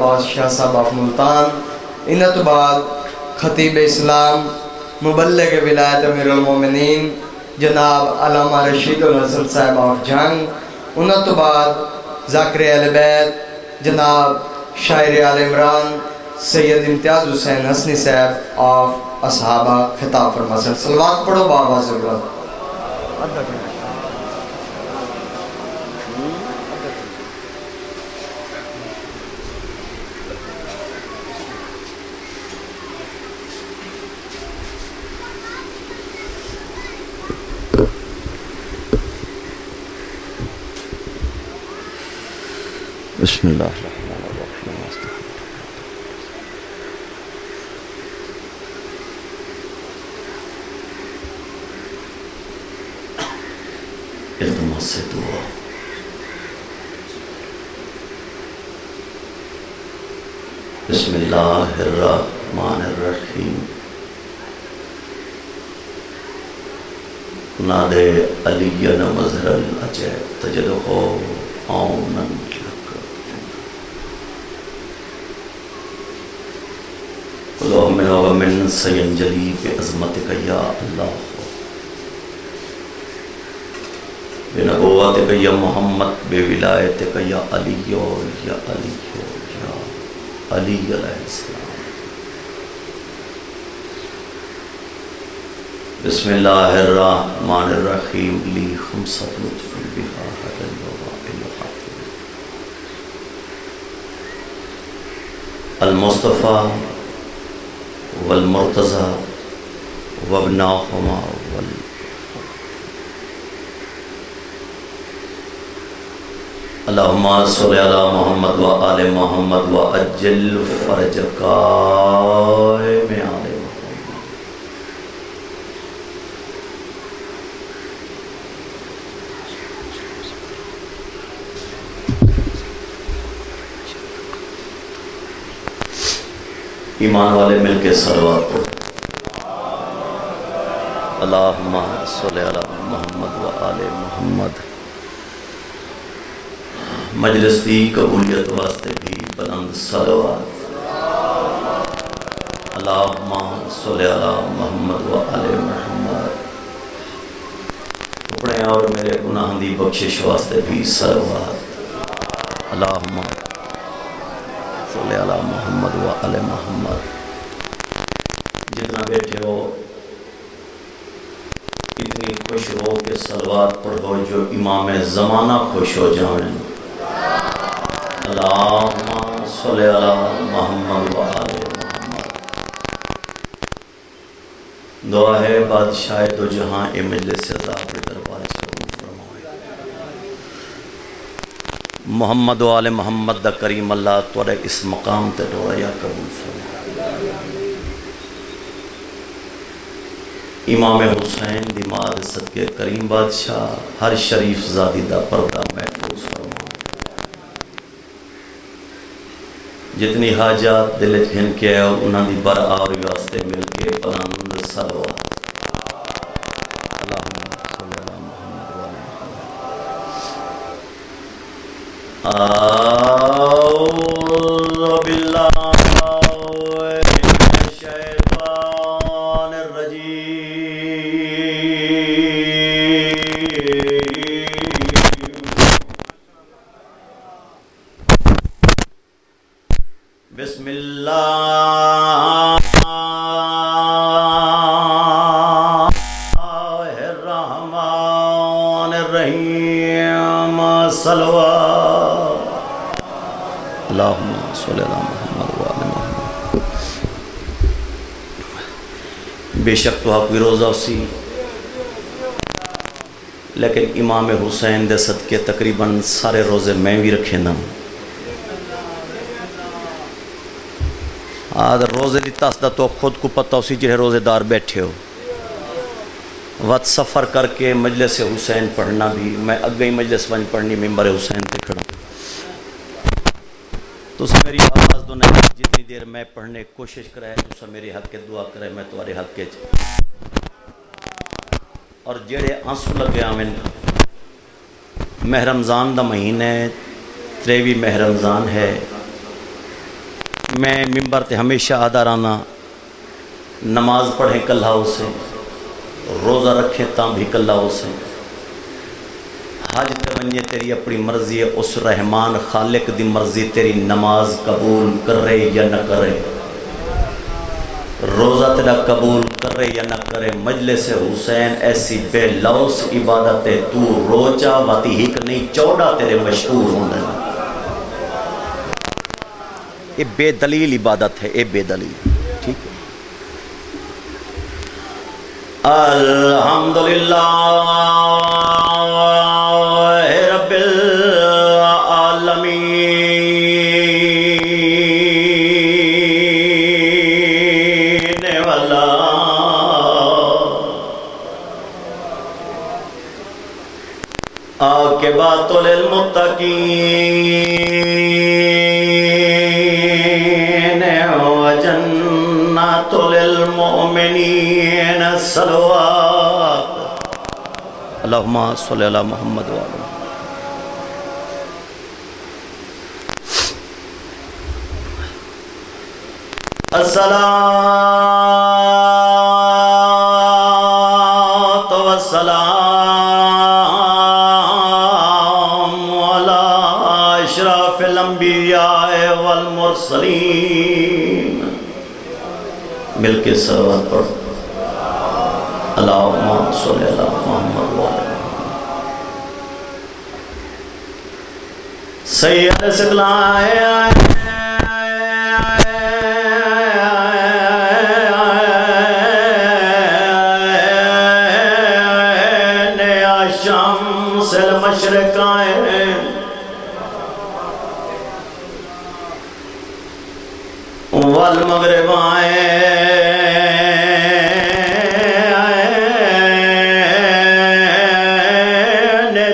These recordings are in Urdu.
بادشاہ صاحب آف ملتان انہ بعد خطیب اسلام مبلغ ولایت امیر المومنین جناب علامہ رشید الحسن صاحب آف جنگ انہ تو بعد ذاکر اہل بیت جناب شاعر آل عمران سید امتیاز حسین حسنی صاحب آف اصحابہ خطاب فرماسن سلوات پڑھو بابا ضرورت۔ بسم اللہ الرحمن الرحیم التماس سے دعا بسم اللہ الرحمن الرحیم نادے علی مظہر العجے تجدہو آونن لک اللہم ومن سینجلی بے عظمتک یا اللہ بے نبوتک یا محمد بے ولایتک یا علی یا علی یا علی علیہ السلام بسم اللہ الرحمن الرحیم لی خمسط لطف بها حد الوباء الحافظ المصطفى والمرتضى وابناهما وال اللہم صلی علی محمد و آل محمد و اجل فرج قائم آل محمد ایمان والے مل کے سلوات پڑھو۔ اللہم صلی علی محمد و آل محمد۔ مجلس دی قبولیت واسطے بھی بلند صلوات۔ اللہم صلی علی محمد و آل محمد۔ اپنے اور میرے گناہ دی بخشش واسطے بھی صلوات۔ اللہم صلی علی محمد۔ و آل محمد۔ جتنا بیٹھے ہو اتنی خوش ہو کہ صلوات پڑھو جو امام زمانہ خوش ہو جائیں اللہم صلی علی محمد و آل محمد۔ دعا ہے بادشاہ دو جہاں اے مجلس عطا کے دربار سے قبول فرمائے محمد و آل محمد دا کریم اللہ توڑے اس مقام تے ڈورا یا قبول فرمائے امام حسین دی صدقے کریم بادشاہ، ہر شریف زادی دا پردہ محفوظ فرمائے جتنی حاجات دل گھن کے اور انہاں دی بر آوری واسطے مل کے پناند سلوات uh, صلی اللہ محمد و آل محمد۔ بے شک تو حق روزہ سی، لیکن امام حسین دے صدقے تقریباً سارے روزے میں بھی رکھے نا۔ ہاں، آدھ روزے دی تاسدہ تو خود کو پتہ اسی جڑے روزے دار بیٹھے ہو۔ وقت سفر کر کے مجلس حسین پڑھنا بھی، میں اگئی مجلس ون پڑھنی، ممبر حسین پہ کھڑا تو اس میری آواز دو نہیں، جتنی دیر میں پڑھنے کوشش کرے تو سا میری حق کے دعا کرے میں تمہارے حق کے۔ اور جڑے آنسو لگے آمین۔ مہ رمضان دا مہینے تریوی مہ رمضان ہے۔ میں ممبر تے ہمیشہ آدھا رانا، نماز پڑھیں کلہ اسے روزہ رکھیں تاں بھی کلہ اسے حج تے تیری اپنی مرضی ہے، اس رحمان خالق دی مرضی تیری نماز قبول کرے یا نہ کرے۔ روزہ تیرا قبول کرے یا نہ کرے، مجلس حسین ایسی بے لوس عبادت ہے، تو روچا واتی ہی نہیں، چوڑا تیرے مشہور ہونے یہ بے دلیل عبادت ہے، یہ بے دلیل۔ ٹھیک ہے۔ الحمدللہ۔ للمتقین وجنات للمؤمنین صلوات اللہم صلی اللہ محمد وعلا الصلاة والمرسلین مل کے سرور پر۔ اللہم صلی اللہ محمد وعلا سید سکلائے آئے۔ والمغرب آئے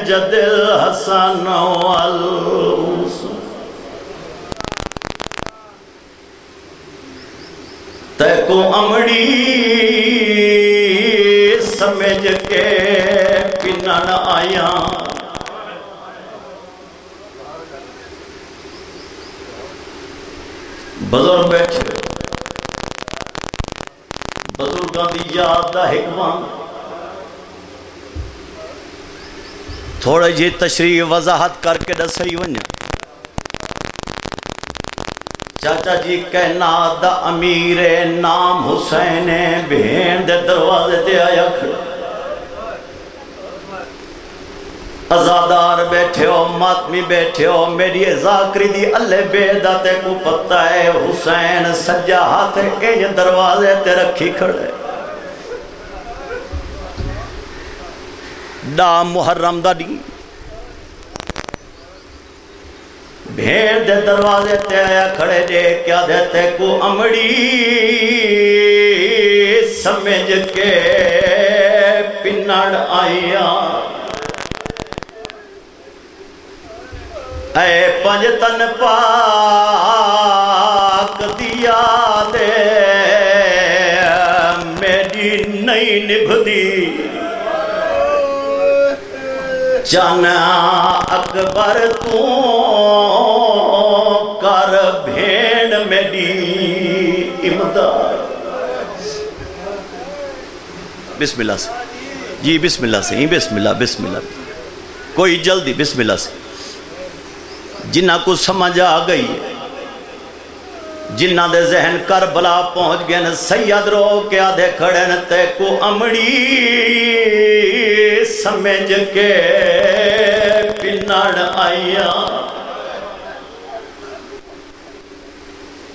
جد الحسن والحسن تے کو امڑی سمجھ کے پنن آیا بزرگ بیٹھے بزرگاں دی یاد دا حکمان تھوڑا جی تشریح وضاحت کر کے دسائی ونیا چاچا جی کہنا دا امیر نام حسین بہن دے دروازے تے آیا کھڑا۔ ازادار بیٹھے ہو، ماتمی بیٹھے ہو، میری ذاکری دی اللہ بیدہ تے کو پتہ ہے، حسین سجا ہاتھ اے دروازے تے رکھی کھڑے ڈا محرم دا دی۔ بھیڑ دے دروازے تے آیا کھڑے دے، کیا دیتے کو امڑی۔ سمجھ کے پنڑ آئیا۔ اے پنجتن پاک دیا دے میری نئی نبھدی چنا اکبر تو کر بھیڑ میری امداد۔ بسم اللہ سے۔ جی بسم اللہ سے۔ ہی بسم اللہ بسم اللہ۔ کوئی جلدی بسم اللہ سے۔ جنہ کو سمجھ آ گئی ہے۔ جنہ دے ذہن کربلا پہنچ گئے ن سید رو کے آدھے کھڑے تے کو امڑی سمجھ کے پنڑ آئیا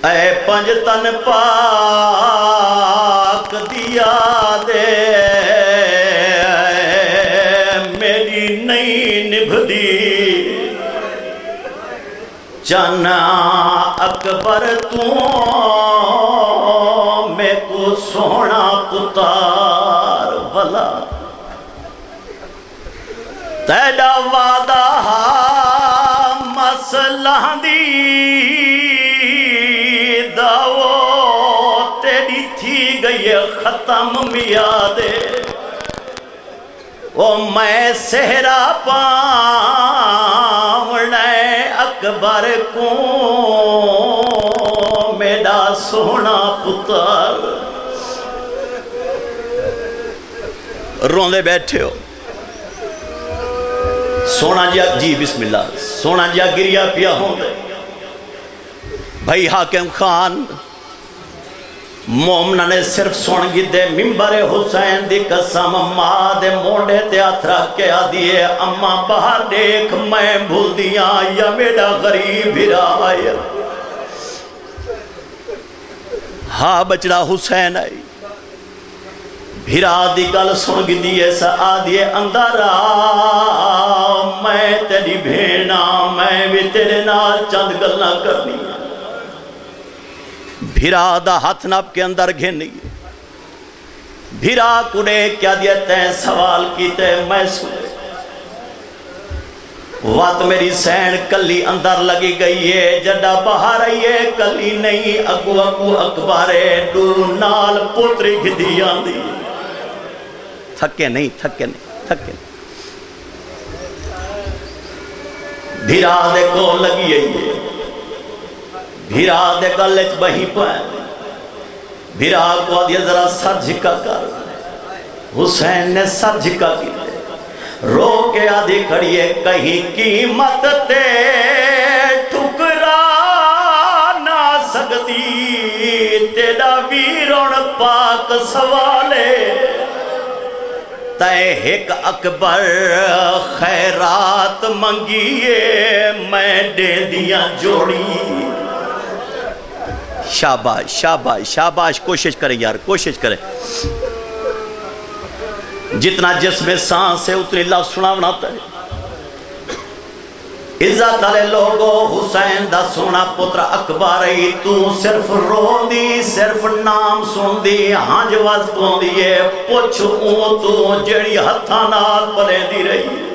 اے پنج تن پاک دیا دے میری نئی نبھدی جانا اکبر تو میں کو سونا پتار بلا تیڑا وعدہ مسئلہ دی۔ دعو تیری تھی گئی ختم میادے۔ او میں سہرا پاونے اکبر کو میں سونا پتر۔ روندے بیٹھے ہو۔ سونا جا جی بسم اللہ۔ سونا جی، جا گریا پیا ہوں۔ دے بھائی حاکم خان مومنہ نے صرف سن گی دے ممبر حسین دی قسم، ماں دے موڑے تے آتھرا کیا دیئے اما باہر دیکھ، میں بھول دیا، یا میرا غریب بھرا آیا ہاں بچڑا حسین آئی۔ بھرا دی گل سن گی دیئے سا آدھیے اندر آ میں تیری بھینا میں بھی تیرے نال چند گلنا کرنی ہے بھیرا دا ہاتھ نب کے اندر گھنی بھیرا کنے کیا دیتے ہیں سوال کیتے میں سنے۔ وات میری سین کلی اندر لگی گئی ہے، جڈا باہر آئیے کلی نہیں۔ اگو اگو اکبارے دو نال پوتری گھدی آندی۔ تھکے نہیں تھکے نہیں تھکے نہیں۔ بھیرا دے کو لگی ہے۔ بھیرا دے گلچ بہی پائے بھیرا کو آدھیا ذرا سر جھکا کر۔ حسین نے سر جھکا کی رو کے آدھی کھڑیے کہیں قیمت تے ٹھکرا نہ سکتی۔ تیرا ویرون پاک سوالے۔ تے ایک اکبر خیرات منگیے، میں دے دیا جوڑی۔ شاباش شاباش شاباش، کوشش کریں یار، کوشش کریں۔ جتنا جس میں سانس ہے، اتنی لفظ سنا بناتا ہے۔ عزت علی لوگو حسین دا سونا پتر اکبر، ای تو صرف رو دی صرف نام سن دی ہانج واز پون دیئے پوچھ اون تو جڑی ہتھا نال پلے دی رہی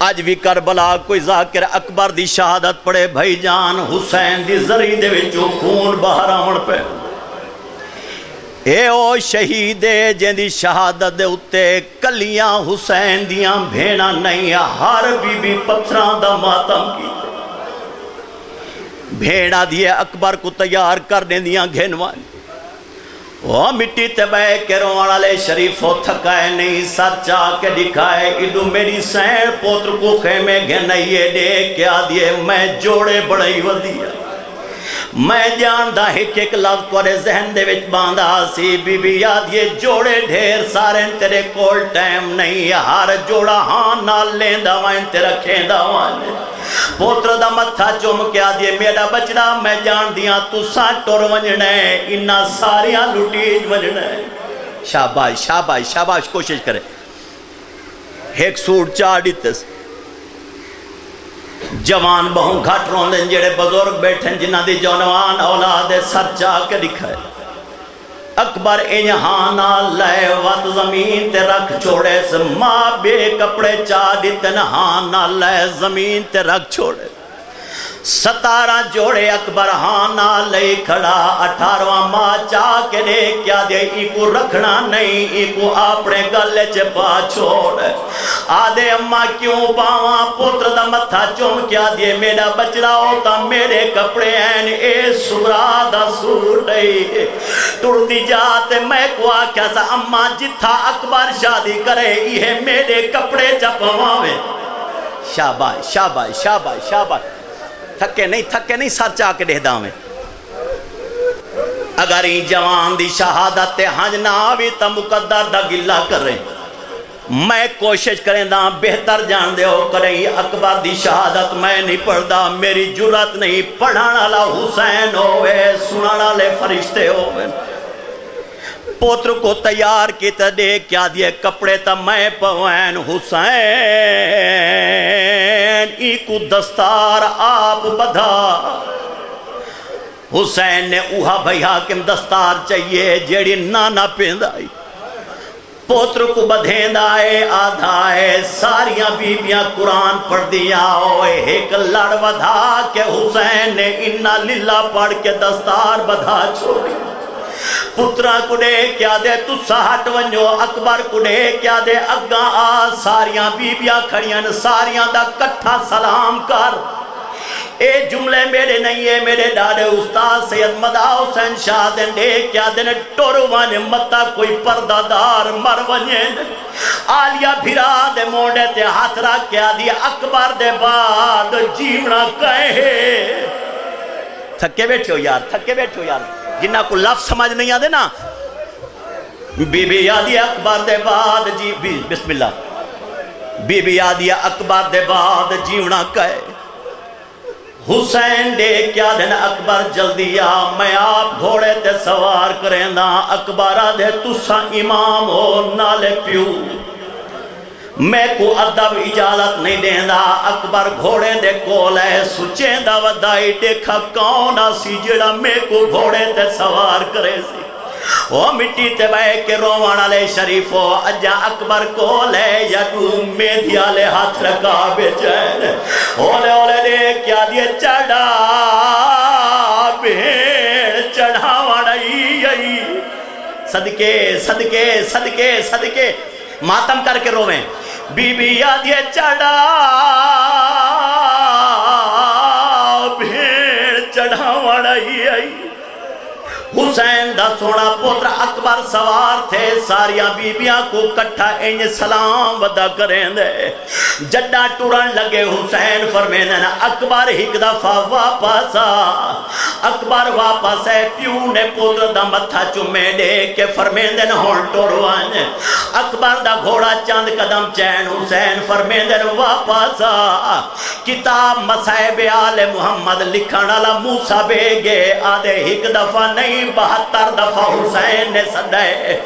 آج بھی کربلا کوئی ذاکر اکبر دی شہادت پڑے بھائی جان حسین دی زری دے وچوں خون باہر آمن پہ اے او شہیدے جن دی شہادت دے اتے کلیاں حسین دیاں بھینا نہیں ہر بی بی پتھران دا ماتم کی بھیڑا دیے اکبر کو تیار کرنے دیاں گھنوانی وہ مٹی تبے کے روان علیہ شریف ہو تھکائے نہیں سچا کے دکھائے ادو میری سین پوتر کو خیمے گھنائیے دے کیا دیے میں جوڑے بڑھائی ودیا۔ میں جاندہ ایک ایک لفظ کو ذہن دے وچ باندھا سی۔ بی بی یاد، یہ جوڑے ڈھیر سارے تیرے کول ٹائم نہیں ہر جوڑا ہاں نال لیندہ وائن تیرا کھیندہ وائن پوتر دا متھا چوم کیا دیے میرا بچڑا، میں جان دیا ہاں، تو ساں ٹور ونجنے انہا ساریاں لٹیج ونجنے شاباش شاباش شاباش، کوشش کرے۔ ایک سوٹ چاہ دیتس جوان بہوں گھٹ رون روندن جڑے بزرگ بیٹھیں جنہ دی جونوان اولاد سر چاہ کے دکھائے اکبر انہانا لے وط زمین تے رکھ چھوڑے سے ماں بے کپڑے چاہ دیتن ہانا لے زمین تے رکھ چھوڑے۔ ستارہ جوڑے اکبر ہانا لے کھڑا، اٹھارواں ماں چاہ کے دے کیا دے؟ ایکو رکھنا نہیں، ایکو اپنے گلے چپا چھوڑے آدھے اممہ کیوں پاواں؟ پتر دا متھا چوم کیا دے؟ میرا بچڑا ہوتا میرے کپڑے ہیں اے سورا دا سور نہیں۔ ٹوڑ دی جاتے میں کو آکھا سا اممہ جتھا اکبر شادی کرے یہ میرے کپڑے چپواوے شاباش شاباش شاباش شاباش۔ تھکے نہیں تھکے نہیں، سر چاہ کے ڈہ داویں اگر ہی جوان دی شہادت ہنج نہ آوی تا مقدر دا گلہ کریں۔ میں کوشش کریں دا بہتر جان دے ہو کریں۔ اکبر دی شہادت میں نہیں پڑھ دا میری جرات نہیں۔ پڑھانا لا حسین ہوئے، سنانا لے فرشتے ہوئے۔ پوتر کو تیار کی تا دے کیا دیے کپڑے تا میں پوین حسین ای کو دستار آپ بدھا۔ حسین نے اوہا بھئی حاکم دستار چاہیے، جیڑی نانا پیند آئی پوتر کو بدھیند آئے آدھا ہے، ساریاں بیبیاں قرآن پڑھ دیا ہوئے۔ ایک لڑ بدھا کہ حسین نے انہا للہ پڑھ کے دستار بدھا چھوڑی۔ پترہ کڑے کیا دے تو ساہٹ ونجو، اکبر کڑے کیا دے؟ اگا آ، ساریاں بیبیاں کھڑیاں ساریاں دا کٹھا سلام کر۔ اے جملے میرے نہیں ہے میرے ڈاڑے استاد سید مدہ حسین شاہ دن دے کیا دن ٹورو وانے متا کوئی پردہ دار مر ونجے آلیا بھرا دے موڑے تے ہاتھ رکھ کیا دیا اکبر دے بعد جیونا کہے۔ تھکے بیٹھے ہو یار، تھکے بیٹھے ہو یار۔ جنہ کو لفظ سمجھ نہیں آدھے نا، بی بی یادی اکبر دے بعد جی بی بسم اللہ۔ بی بی یادی اکبر دے بعد جیونا کہے۔ حسین دے کیا دن اکبر جلدی آ، میں آپ گھوڑے تے سوار کریں دا اکبرہ دے تسا امام ہو نالے پیو۔ میں کو ادب اجازت نہیں دیں دا اکبر گھوڑے دے کولے سچیں دا ودائی دیکھا کون آسی جڑا میں کو گھوڑے تے سوار کرے سی۔ وہ مٹی تے بے کے روان علیہ شریفو اجا اکبر کو لے یا تو میدھی آلے ہاتھ رکھا بے چین۔ اولے اولے دے کیا دیے چڑھا، بھیڑ چڑھا وڑائی صدقے صدقے صدقے صدقے۔ ماتم کر کے رویں بی بی یادیے حسین دا سونا پوتر اکبر سوار تھے، ساریا بیبیاں کو کٹھا انج سلام ودا کریں دے جڈا ٹورن لگے، حسین فرمینن اکبر ہک دفعہ واپسا اکبر واپس ہے پیو نے پوتر دا متھا چمے دے کے فرمیندن ہون ٹوروان اکبر دا گھوڑا چاند قدم چین، حسین فرمیندن واپسا کتاب مسائب آل محمد لکھن علا موسیٰ بے گے آدھے ہک دفعہ نہیں بہتر دفعہ حسین نے صدے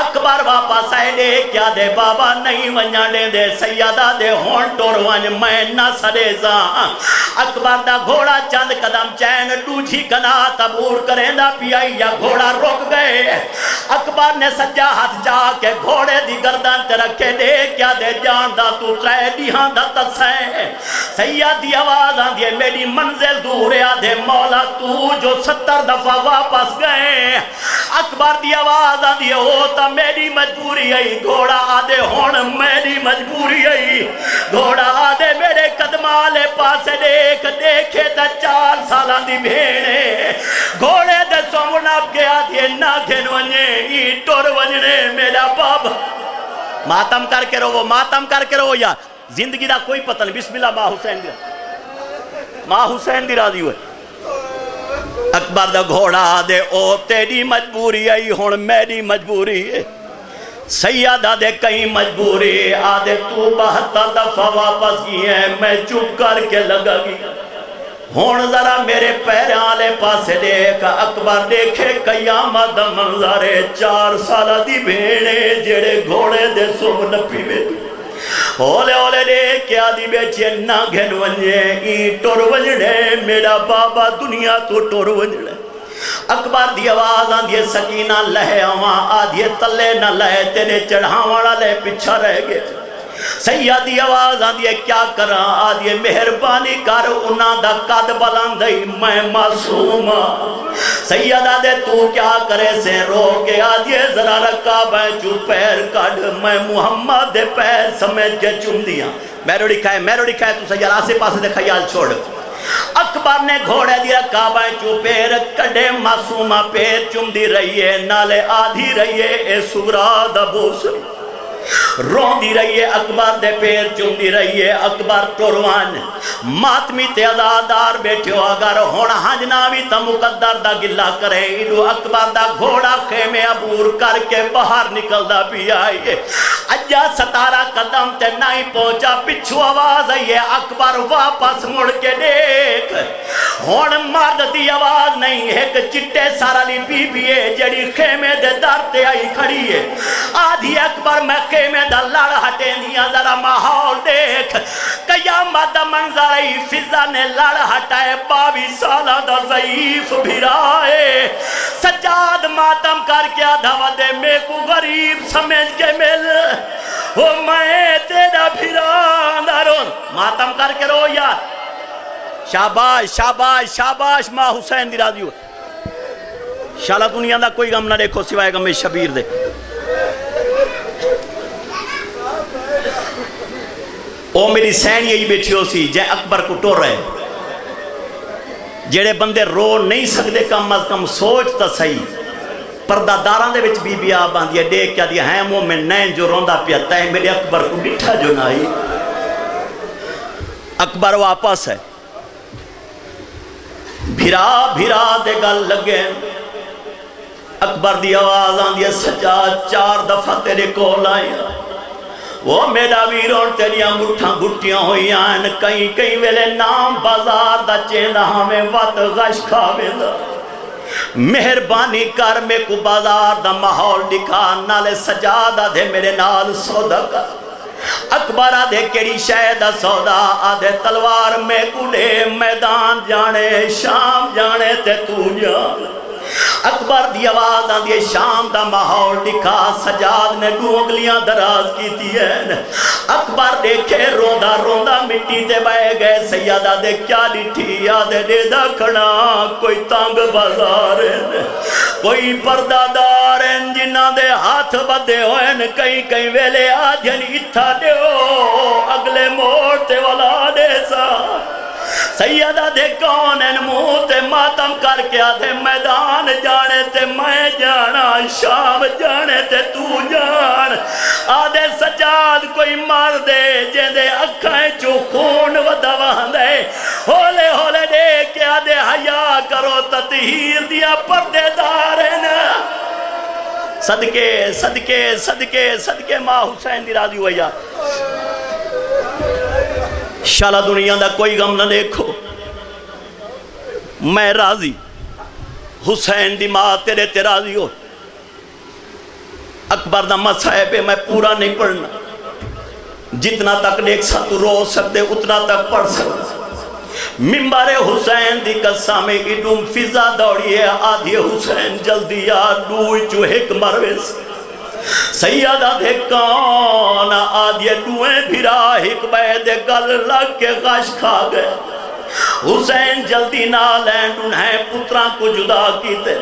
اکبر واپس آئے دے کیا دے بابا نہیں ونیا دے دے سیدہ دے ہون ٹور ون میں نہ سڑے زا اکبر دا گھوڑا چند قدم چین ٹوچھی کنا تبور کریں دا پیائی یا گھوڑا روک گئے۔ اکبر نے سجا ہاتھ جا کے گھوڑے دی گردن تے رکھے دے۔ جان دا تو ترے دیہاں دا تسے سیدی آواز آن دیے میری منزل دور آدھے مولا تو جو ستر دفعہ واپس گئے۔ اکبر دی آواز آن دیے ہوتا میری مجبوری آئی۔ گھوڑا آدھے ہون میری مجبوری آئی۔ گھوڑا آدھے، میرے قدمالے پاسے دیکھ، دیکھے تا چار سالان دی بھینے گھوڑے دے سونا کے آدھے نا گھن ونجے ای ٹور ونجنے، میرا باب ماتم کر کے رو ماتم کر کے رو یا زندگی دا کوئی پتہ نہیں۔ بسم اللہ ماں حسین دی۔ ماں حسین دی راضی ہوئے۔ اکبر دا گھوڑا دے، او تیری مجبوری آئی ہون میری مجبوری۔ ہے سیدہ دے کہیں مجبوری، آدھے تو بہتا دفعہ واپس کی ہے میں چپ کر کے لگا گی۔ ہون ذرا میرے پیر آلے پاسے دیکھ، اکبر دیکھے قیامت منظرے چار سالہ دی بھیڑے جڑے گھوڑے دے سب نپی میں اولے اولے دے کیا دی بیچے نہ گھن ونجے۔ ای ٹور ونجڑے میرا بابا دنیا تو ٹور ونجڑے اکبر دی آواز آن دیے سکینہ لہے آواں آدھیے تلے نہ لہے، تیرے چڑھاں والا لے پچھا رہ گئے۔ سیادی آواز آن دیے کیا کرا آدھیے مہربانی کر، انہاں دا قد بلندئی میں معصوم ہاں۔ سیدہ دے تو کیا کرے؟ سے رو کے آدھیے ذرا رکھا بینچو پیر کڑ میں محمد دے پیر سمیت کے چم دیا۔ میرو ڈکھائے میرو ڈکھائے تو سیار آسے پاسے دے خیال چھوڑ۔ اکبر نے گھوڑے دیا کعبہ چو پیر کڑے معصومہ ہاں، پیر چم دی رہی ہے، نالے آدھی رہی ہے، اے سورا دبوس رون دی رہی ہے اکبر دے پیر چون دی رہی اکبر ٹوروان۔ ماتمی تے ازادار بیٹھے ہو، اگر ہونا حجناوی تا مقدر دا گلہ کرے۔ ایڈو اکبر دا گھوڑا خیمے عبور کر کے باہر نکل دا بھی آئیے اجا ستارہ قدم تے نہیں پہنچا، پچھو آواز آئیے اکبر واپس مڑ کے دیکھ۔ ہون مرد دی آواز نہیں ہے کہ چٹے سارا لی بی بی ہے جڑی خیمے دے در تے آئی کھڑی ہے۔ آدھی اکبر میں خیمے دا لڑ ہٹے دیا ذرا ماحول دیکھ۔ قیامت دا منظر ای فضا نے لڑ ہٹائے باوی سالہ دا ضعیف بھرائے۔ سجاد ماتم کر کیا دھوا دے، میں کو غریب سمجھ کے مل۔ ہو میں تیرا بھران دارون ماتم کر کے رو یار۔ شاباش شاباش شاباش، ماں حسین دی راضی ہو شالہ دنیا دا کوئی غم نہ دیکھو سوائے غم شبیر دے۔ او میری سین یہی بیٹھی ہو سی جے اکبر کو ٹور رہے جڑے بندے رو نہیں سکتے کم از کم سوچ تا صحیح پردہ داران دے وچ بی بی آب آن دیا دیکھ کیا دیا ہیں مومن نین جو روندہ پیتا ہے میرے اکبر کو بٹھا جو نائی اکبر واپس ہے بھرا بھرا دے گل لگے اکبر دی آواز آن دیا سجا چار دفعہ تیرے کو لائیں وہ میرا ویرون تیریاں گھٹھاں گھٹیاں ہوئی آئین کہیں کہیں ویلے نام بازار دا چیندہ ہمیں وقت غش کھاوے دا مہربانی کر میں کو بازار دا محول دکھا، نالے سجادہ دے میرے نال سودا کر۔ اکبر آدھے کیڑی شہدہ سودا، آدھے تلوار میں کڑے میدان جانے، شام جانے تے تو جانے اکبر دی آواز آن دی شام دا ماحول دکھا، سجاد نے دو اگلیاں دراز کی تھی ہے۔ اکبر دیکھے، روندا روندا مٹی تے بے گئے۔ سیادہ دے کیا لٹھی یادے دے دا کھڑا، کوئی تانگ بازار کوئی پردہ دار جنہ دے ہاتھ بدے ہوئے کئی کئی ویلے آجن اتھا دے ہو۔ اگلے موڑتے والا سیدہ دے کون ان موتے ماتم کر کے آدھے میدان جانے تے میں جانا، شام جانے تے تو جان۔ آدھے سجاد کوئی مار دے جن دے اکھائیں چو خون و دوان دے۔ ہولے ہولے دے کے آدھے حیاء کرو، تطہیر دیا پردے دارن۔ صدقے صدقے صدقے صدقے، ماں حسین دی راضی ہوئی شالا دنیا دا کوئی غم نہ دیکھو۔ میں راضی، حسین دی ماں تیرے تے راضی ہو۔ اکبر دا مسائب پہ میں پورا نہیں پڑھنا۔ جتنا تک دیکھ سا تو رو سکتے، اتنا تک پڑھ سکتے۔ ممبر حسین دی قصہ میں اڈوم فضا دوڑی ہے، آدھی حسین جلدی آ دوئی جو ایک مروے سے سیدہ دے کان آدھے دوئے بھرا ایک بید گل لگ کے غش کھا گئے۔ حسین جلدی نہ لینڈ انہیں پتران کو جدا کیتے۔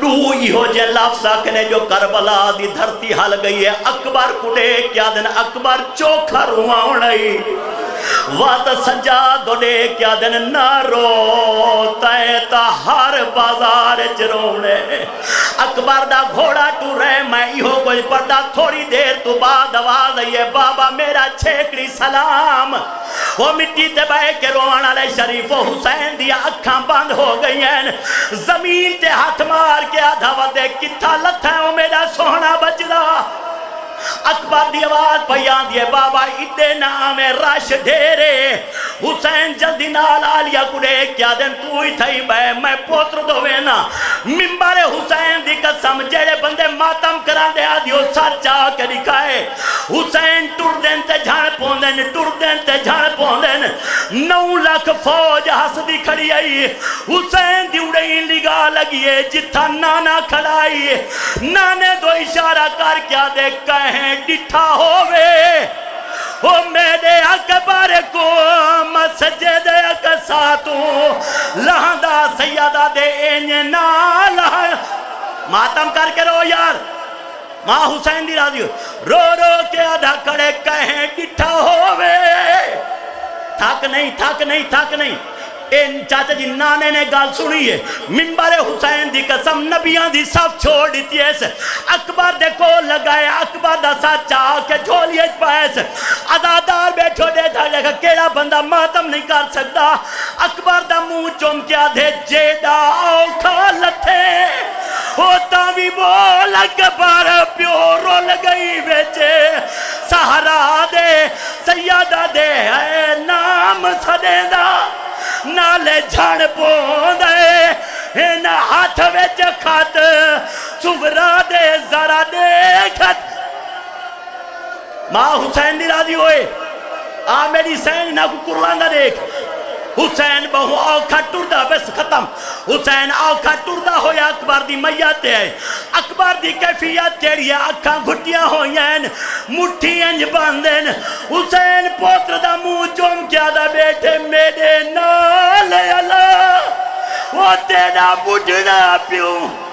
دوئی ہو جے لفظہ کنے جو کربلا دی دھرتی حل گئی ہے۔ اکبر کڑے کیا دن اکبر چوکھا رواں اڑائی وات سجا دے کیا دن نہ رو۔ تے تا ہر بازار چرونے اکبر دا گھوڑا ٹو رہے میں ہو کوئی پڑھا تھوڑی دیر تو بعد آواز ہے، بابا میرا چھیکڑی سلام۔ وہ مٹی تے بے کے روان لے شریف و حسین دیا اکھاں بند ہو گئی ہیں۔ زمین تے ہاتھ مار کے آدھا ودے کتھا لتھا ہے وہ میرا سونا بچ دا اکبر دی آواز پیان دیے بابا ادھے نام رش ڈھیرے۔ حسین جلدی نال آلیا کڑے، کیا دن تو ہی تھائی بے، میں پوتر دو وینا ممبر حسین دی قسم، جیڑے بندے ماتم کران دے آدھیو سچ چاہ کے لکھائے۔ حسین ٹر دین تے جھاڑ پوندن ٹر دین تے جھاڑ پوندن نو لاکھ فوج ہس دی کھڑی آئی۔ حسین دی اڑیں لگا لگیے جتھا نانا کھڑائی نانے دو اشارہ کر کیا دے کہیں ڈٹھا ہوئے او میرے اکبر کو مسجد اک ساتوں لہندہ سیدہ دے اینے نالا ماتم کر کے رو یار۔ ماں حسین دی راضی ہو رو رو کے آدھا کڑے کہیں ڈٹھا ہوئے تھاک نہیں تھاک نہیں تھاک نہیں۔ این چاچا جی نانے نے گال سنی ہے۔ ممبر حسین دی قسم نبیان دی سب چھوڑ دیتی ہے اکبر دے کو لگائے، اکبر دا ساتھ چاہ کے جھولی اچ پائے ازادار بیٹھو دے تھا لکھا کیڑا بندہ ماتم نہیں کر سکتا۔ اکبر دا موں چوم کیا دے جیدہ اوکھا لتھے۔ ہوتا بھی بول، اکبر پیورو لگئی بیچے سہرا دے، سیادہ دے ہے نام سدے دا۔ نالے جھڑ پوندے ان ہاتھ وچ خط سبرا دے ذرا دیکھت ماں حسین دی راضی ہوئے آ میری سین نہ کو قرآن دا دیکھ حسین بہو آوکھا ٹردہ بس ختم۔ حسین آوکھا ٹردہ ہویا اکبر دی میت ہے اکبر دی کیفیت کیڑی ہے؟ اکھاں گھٹیاں ہوئی مٹھی انج باندھن حسین پوتر دا مو چوم کیا دا بیٹھے میرے نال اللہ، وہ تیرا بجھنا پیوں۔